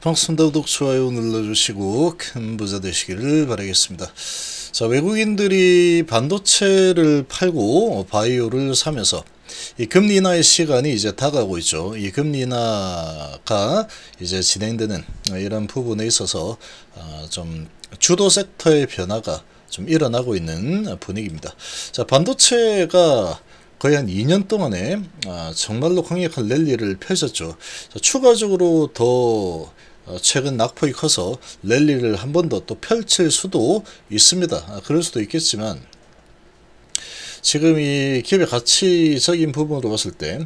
방송다 구독, 좋아요 눌러주시고 큰 부자 되시기를 바라겠습니다. 자, 외국인들이 반도체를 팔고 바이오를 사면서 이 금리 인하의 시간이 이제 다가오고 있죠. 이 금리 인하가 이제 진행되는 이런 부분에 있어서 어, 좀 주도 섹터의 변화가 좀 일어나고 있는 분위기입니다. 자, 반도체가 거의 한 2년 동안에 아, 정말로 강력한 랠리를 펼쳤죠. 추가적으로 더 어, 최근 낙폭이 커서 랠리를 한 번 더 또 펼칠 수도 있습니다. 아, 그럴 수도 있겠지만 지금 이 기업의 가치적인 부분으로 봤을 때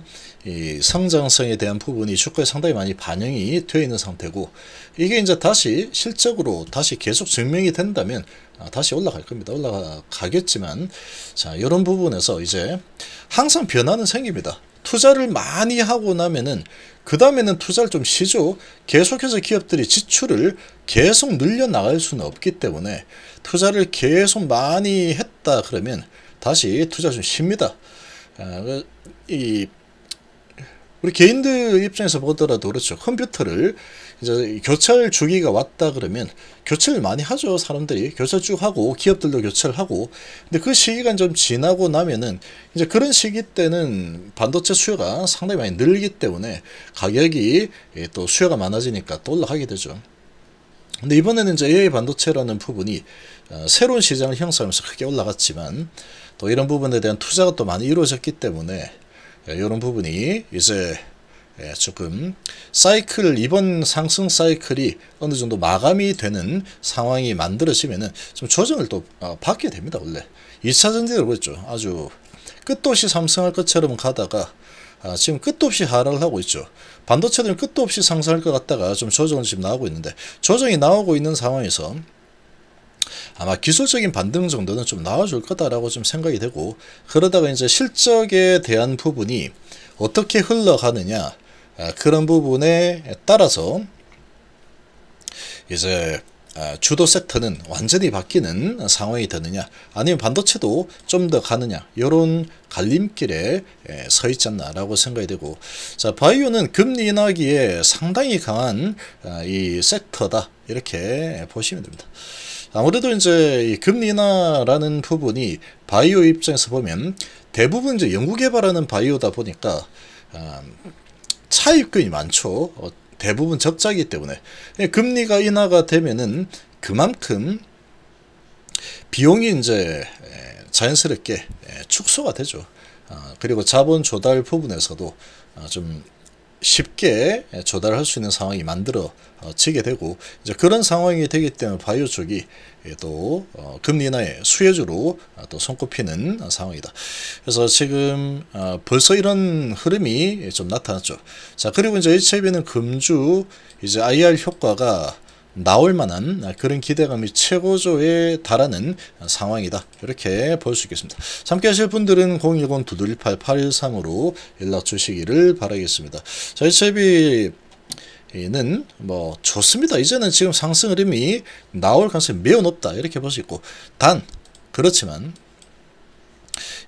이 성장성에 대한 부분이 주가에 상당히 많이 반영이 되어 있는 상태고 이게 이제 다시 실적으로 다시 계속 증명이 된다면 아, 다시 올라갈 겁니다. 올라가겠지만 자 이런 부분에서 이제 항상 변화는 생깁니다. 투자를 많이 하고 나면은 그 다음에는 투자를 좀 쉬죠. 계속해서 기업들이 지출을 계속 늘려 나갈 수는 없기 때문에 투자를 계속 많이 했다 그러면 다시 투자 좀 쉽니다. 아, 그이 우리 개인들 입장에서 보더라도 그렇죠. 컴퓨터를 이제 교체할 주기가 왔다 그러면 교체를 많이 하죠. 사람들이 교체 쭉 하고 기업들도 교체를 하고 근데 그 시기가 좀 지나고 나면은 이제 그런 시기 때는 반도체 수요가 상당히 많이 늘기 때문에 가격이 또 수요가 많아지니까 또 올라가게 되죠. 근데 이번에는 이제 AI 반도체라는 부분이 어, 새로운 시장을 형성하면서 크게 올라갔지만 또 이런 부분에 대한 투자가 또 많이 이루어졌기 때문에 이런 부분이 이제 조금 사이클 이번 상승 사이클이 어느 정도 마감이 되는 상황이 만들어지면은 좀 조정을 또 어, 받게 됩니다 원래 2차 전지를 그랬죠 아주 끝도 없이 상승할 것처럼 가다가 아, 지금 끝도 없이 하락을 하고 있죠. 반도체들은 끝도 없이 상승할 것 같다가 좀 조정은 지금 나오고 있는데 조정이 나오고 있는 상황에서 아마 기술적인 반등 정도는 좀 나와줄 거다라고 좀 생각이 되고 그러다가 이제 실적에 대한 부분이 어떻게 흘러가느냐 아, 그런 부분에 따라서 이제 아, 주도 섹터는 완전히 바뀌는 상황이 되느냐 아니면 반도체도 좀 더 가느냐 이런 갈림길에 서 있지 않나라고 생각이 되고 자 바이오는 금리 인하기에 상당히 강한 아, 이 섹터다 이렇게 보시면 됩니다. 아무래도 이제 이 금리 인하라는 부분이 바이오 입장에서 보면 대부분 이제 연구 개발하는 바이오다 보니까 차입금이 많죠. 어, 대부분 적자이기 때문에 예, 금리가 인하가 되면은 그만큼 비용이 이제 예, 자연스럽게 예, 축소가 되죠. 아, 그리고 자본 조달 부분에서도 아, 좀 쉽게 조달할 수 있는 상황이 만들어 지게 되고 이제 그런 상황이 되기 때문에 바이오 쪽이 또 어, 금리 인하의 수혜주로 또 손꼽히는 상황이다. 그래서 지금 어, 벌써 이런 흐름이 좀 나타났죠. 자 그리고 이제 HIB는 금주 이제 IR 효과가 나올 만한 그런 기대감이 최고조에 달하는 상황이다. 이렇게 볼 수 있겠습니다. 함께 하실 분들은 010-218-8113으로 연락 주시기를 바라겠습니다. 자, HIB 는뭐 좋습니다. 이제는 지금 상승 흐름이 나올 가능성이 매우 높다. 이렇게 볼 수 있고 단 그렇지만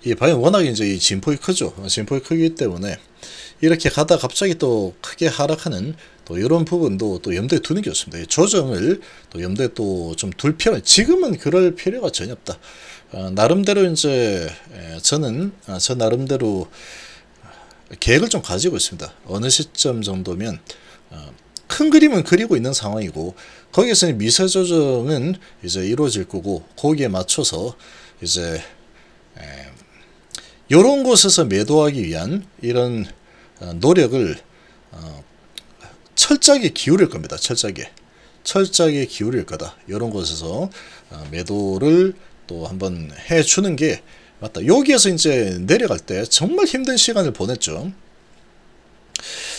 이 바이오 워낙 이제 이 진폭이 크죠. 진폭이 크기 때문에 이렇게 가다 갑자기 또 크게 하락하는 또 이런 부분도 또 염두에 두는 게 좋습니다. 조정을 또 염두에 또 좀 둘 필요, 지금은 그럴 필요가 전혀 없다. 어, 나름대로 이제 저는 어, 저 나름대로 계획을 좀 가지고 있습니다. 어느 시점 정도면 어, 큰 그림은 그리고 있는 상황이고 거기에서 미세 조정은 이제 이루어질 거고 거기에 맞춰서 이제 이런 곳에서 매도하기 위한 이런 어, 노력을 어, 철저하게 기울일 겁니다. 철저하게. 철저하게 기울일 거다. 이런 곳에서 어, 매도를 또 한번 해주는 게 맞다. 여기에서 이제 내려갈 때 정말 힘든 시간을 보냈죠.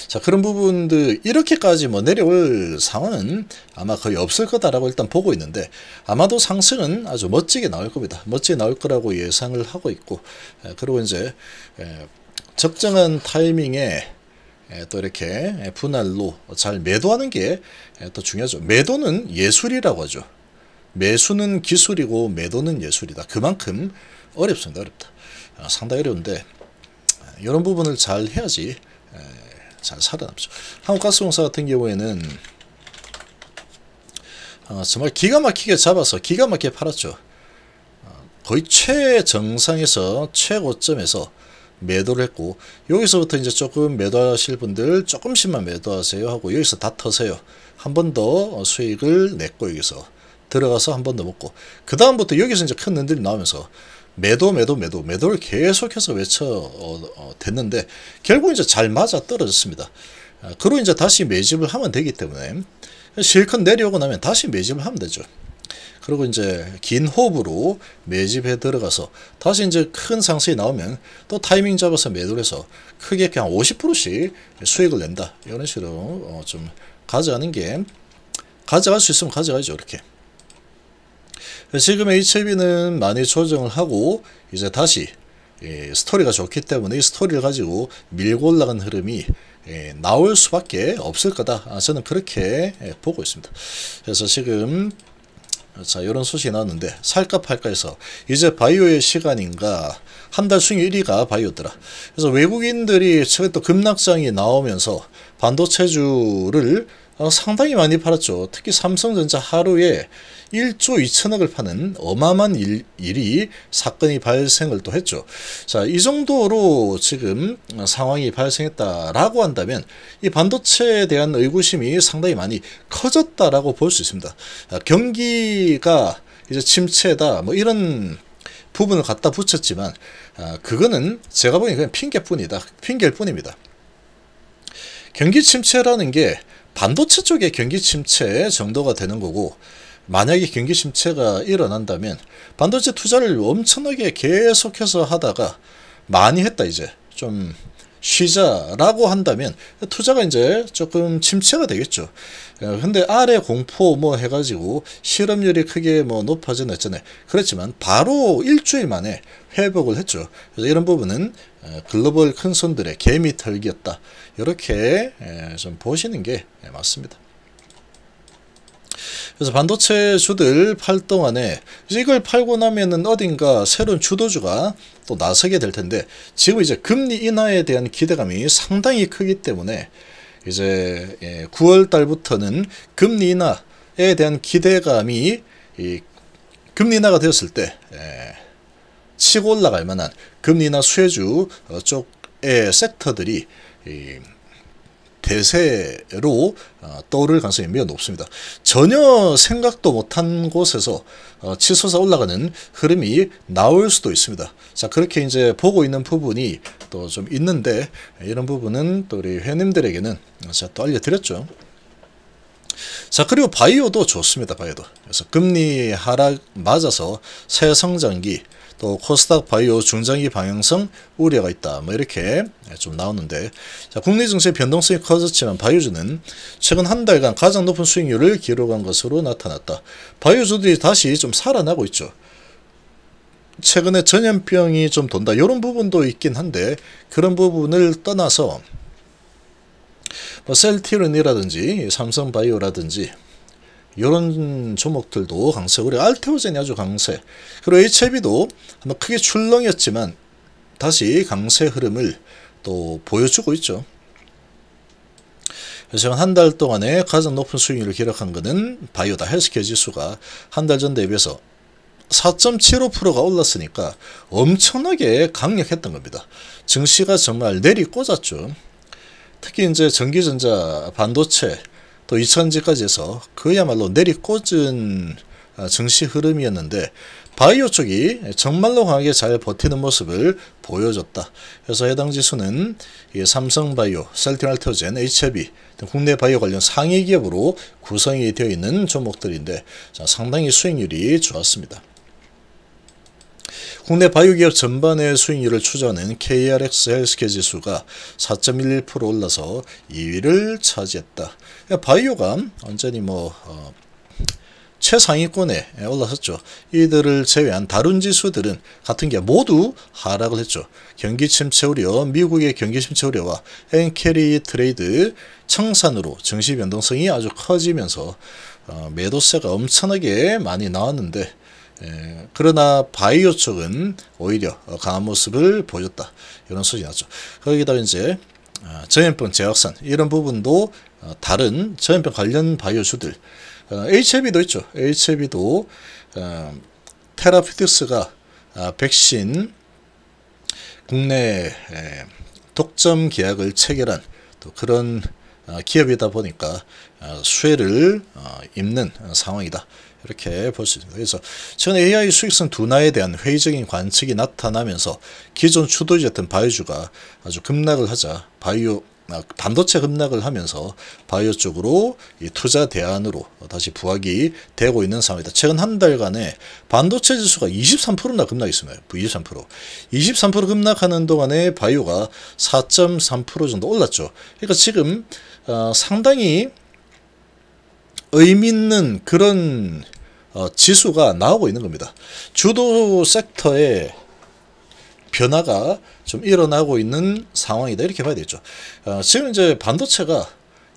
자 그런 부분들 이렇게까지 뭐 내려올 상황은 아마 거의 없을 거다라고 일단 보고 있는데 아마도 상승은 아주 멋지게 나올 겁니다. 멋지게 나올 거라고 예상을 하고 있고 그리고 이제 적정한 타이밍에 또 이렇게 분할로 잘 매도하는 게 또 중요하죠. 매도는 예술이라고 하죠. 매수는 기술이고 매도는 예술이다. 그만큼 어렵습니다. 어렵다. 아, 상당히 어려운데 이런 부분을 잘 해야지 잘 살아남죠. 한국가스공사 같은 경우에는 어, 정말 기가 막히게 잡아서 기가 막히게 팔았죠. 어, 거의 최정상에서 최고점에서 매도를 했고 여기서부터 이제 조금 매도하실 분들 조금씩만 매도하세요 하고 여기서 다 터세요. 한 번 더 수익을 냈고 여기서 들어가서 한 번 더 먹고 그 다음부터 여기서 이제 큰 눈들이 나오면서 매도 매도 매도 매도를 계속해서 외쳐 어, 어, 됐는데 결국 이제 잘 맞아 떨어졌습니다. 아, 그리고 이제 다시 매집을 하면 되기 때문에 실컷 내려오고 나면 다시 매집을 하면 되죠. 그리고 이제 긴 호흡으로 매집에 들어가서 다시 이제 큰 상승이 나오면 또 타이밍 잡아서 매도를 해서 크게 그냥 50%씩 수익을 낸다. 이런 식으로 어, 좀 가져가는 게 가져갈 수 있으면 가져가죠. 이렇게. 지금 HB는 많이 조정을 하고 이제 다시 예, 스토리가 좋기 때문에 이 스토리를 가지고 밀고 올라간 흐름이 예, 나올 수밖에 없을 거다. 아, 저는 그렇게 예, 보고 있습니다. 그래서 지금 자 이런 소식이 나왔는데 살까 팔까 해서 이제 바이오의 시간인가 한 달 수익 1위가 바이오더라. 그래서 외국인들이 최근 또 급락장이 나오면서 반도체주를 어, 상당히 많이 팔았죠. 특히 삼성전자 하루에 1조 2천억을 파는 어마어마한 일, 일이 사건이 발생을 또 했죠. 자, 이 정도로 지금 상황이 발생했다라고 한다면 이 반도체에 대한 의구심이 상당히 많이 커졌다라고 볼 수 있습니다. 경기가 이제 침체다 뭐 이런 부분을 갖다 붙였지만 아, 그거는 제가 보기엔 그냥 핑계뿐이다. 핑계일 뿐입니다. 경기 침체라는 게 반도체 쪽의 경기 침체 정도가 되는 거고 만약에 경기 침체가 일어난다면 반도체 투자를 엄청나게 계속해서 하다가 많이 했다 이제. 좀 쉬자라고 한다면 투자가 이제 조금 침체가 되겠죠. 어, 근데 아래 공포 뭐 해가지고 실업률이 크게 뭐 높아진 했잖아요. 그렇지만 바로 일주일 만에 회복을 했죠. 그래서 이런 부분은 어, 글로벌 큰 손들의 개미 털기였다. 이렇게 좀 보시는 게 맞습니다. 그래서 반도체 주들 팔 동안에 이걸 팔고 나면은 어딘가 새로운 주도주가 또 나서게 될 텐데 지금 이제 금리 인하에 대한 기대감이 상당히 크기 때문에 이제 9월 예, 달부터는 금리 인하에 대한 기대감이 금리 인하가 되었을 때 예, 치고 올라갈 만한 금리 인하 수혜주 어, 쪽의 섹터들이 대세로 어, 떠오를 가능성이 매우 높습니다. 전혀 생각도 못한 곳에서 어, 치솟아 올라가는 흐름이 나올 수도 있습니다. 자 그렇게 이제 보고 있는 부분이 또 좀 있는데 이런 부분은 또 우리 회원님들에게는 제가 또 알려드렸죠. 자 그리고 바이오도 좋습니다. 바이오도 그래서 금리 하락 맞아서 새 성장기 또 코스닥 바이오 중장기 방향성 우려가 있다. 뭐 이렇게 좀 나오는데 자, 국내 증시 변동성이 커졌지만 바이오주는 최근 한 달간 가장 높은 수익률을 기록한 것으로 나타났다. 바이오주들이 다시 좀 살아나고 있죠. 최근에 전염병이 좀 돈다. 이런 부분도 있긴 한데 그런 부분을 떠나서 뭐 셀티론이라든지 삼성바이오라든지 이런 종목들도 강세. 그리고 알테오젠이 아주 강세. 그리고 HIB도 한번 크게 출렁였지만 다시 강세 흐름을 또 보여주고 있죠. 그래서 한 달 동안에 가장 높은 수익률을 기록한 것은 바이오다. 헬스케어 지수가 한 달 전 대비해서 4.75%가 올랐으니까 엄청나게 강력했던 겁니다. 증시가 정말 내리 꽂았죠. 특히 이제 전기전자, 반도체, 또 2000지까지 해서 그야말로 내리꽂은 아, 증시 흐름이었는데 바이오 쪽이 정말로 강하게 잘 버티는 모습을 보여줬다. 그래서 해당 지수는 삼성바이오, 셀티알터젠, HB 등 국내 바이오 관련 상위 기업으로 구성이 되어 있는 종목들인데 상당히 수익률이 좋았습니다. 국내 바이오 기업 전반의 수익률을 추정하는 KRX 헬스케어 지수가 4.11% 올라서 2위를 차지했다. 바이오가 완전히 뭐 어, 최상위권에 올라섰죠. 이들을 제외한 다른 지수들은 같은 게 모두 하락을 했죠. 경기 침체 우려, 미국의 경기 침체 우려와 엔캐리 트레이드 청산으로 증시 변동성이 아주 커지면서 어, 매도세가 엄청나게 많이 나왔는데 에, 그러나 바이오 쪽은 오히려 강한 모습을 보였다. 이런 소식이 났죠. 거기다가 이제 어, 전염병 재확산 이런 부분도 어, 다른 전염병 관련 바이오주들 어, HLB도 있죠. HLB도 어, 테라피틱스가 아, 백신 국내 에, 독점 계약을 체결한 또 그런 어, 기업이다 보니까 어, 수혜를 어, 입는 상황이다. 이렇게 볼 수 있습니다. 그래서 전 AI 수익성 둔화에 대한 회의적인 관측이 나타나면서 기존 주도주 였던 바이오주가 아주 급락을 하자 바이오 아, 반도체 급락을 하면서 바이오 쪽으로 이 투자 대안으로 다시 부각이 되고 있는 상황이다. 최근 한 달간에 반도체 지수가 23%나 급락했습니다. 23%. 23% 급락하는 동안에 바이오가 4.3% 정도 올랐죠. 그러니까 지금 어, 상당히 의미 있는 그런 어, 지수가 나오고 있는 겁니다. 주도 섹터의 변화가 좀 일어나고 있는 상황이다 이렇게 봐야 되겠죠. 어, 지금 이제 반도체가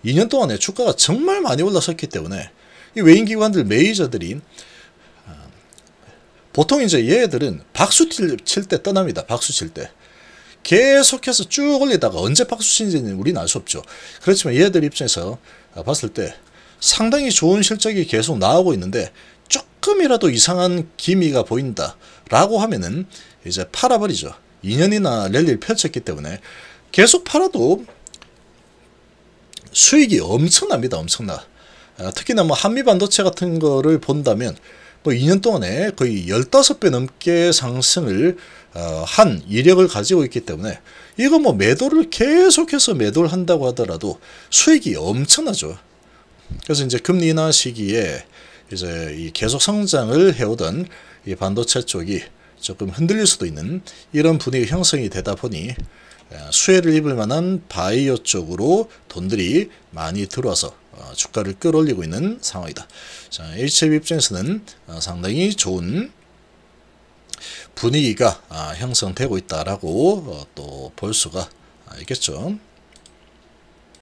2년 동안에 주가가 정말 많이 올라섰기 때문에 이 외인 기관들 메이저들이 어, 보통 이제 얘들은 박수 칠 때 떠납니다. 박수 칠 때. 계속해서 쭉 올리다가 언제 박수 치는지는 우리는 알 수 없죠. 그렇지만 얘들 입장에서 봤을 때 상당히 좋은 실적이 계속 나오고 있는데 조금이라도 이상한 기미가 보인다 라고 하면은 이제 팔아버리죠. 2년이나 랠리를 펼쳤기 때문에 계속 팔아도 수익이 엄청납니다. 엄청나. 아, 특히나 뭐 한미 반도체 같은 거를 본다면 뭐 2년 동안에 거의 15배 넘게 상승을 어, 한 이력을 가지고 있기 때문에 이거 뭐 매도를 계속해서 매도를 한다고 하더라도 수익이 엄청나죠. 그래서 이제 금리 인하 시기에 이제 이 계속 성장을 해오던 이 반도체 쪽이 조금 흔들릴 수도 있는 이런 분위기 형성이 되다 보니 수혜를 입을 만한 바이오 쪽으로 돈들이 많이 들어와서 어, 주가를 끌어올리고 있는 상황이다. 자, HLB 입장에서는 어, 상당히 좋은 분위기가 아, 형성되고 있다라고 어, 또볼 수가 있겠죠.